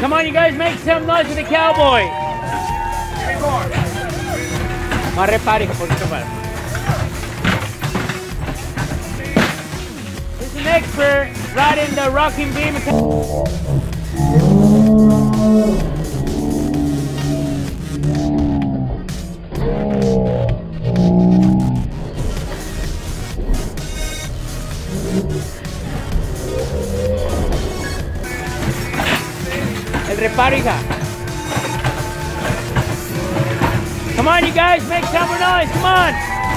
Come on, you guys, make some noise with the cowboy. Más hijo, poquito más. He's an expert riding the rocking beam. El reparo, hija. Come on, you guys, make some noise. Come on.